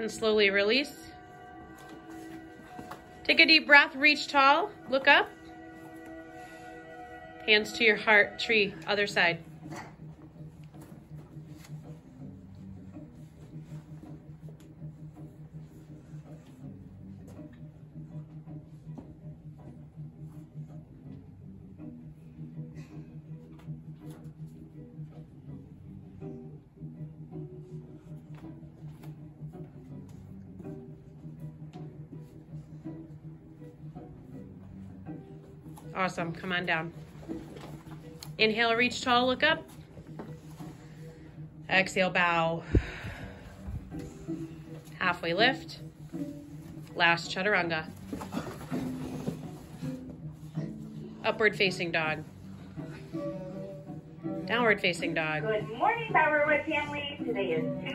and slowly release. Take a deep breath, reach tall, look up. Hands to your heart, tree, other side. Awesome, come on down. Inhale, reach tall, look up. Exhale, bow. Halfway lift. Last chaturanga. Upward facing dog. Downward facing dog. Good morning, Powerwood family. Today is Tuesday.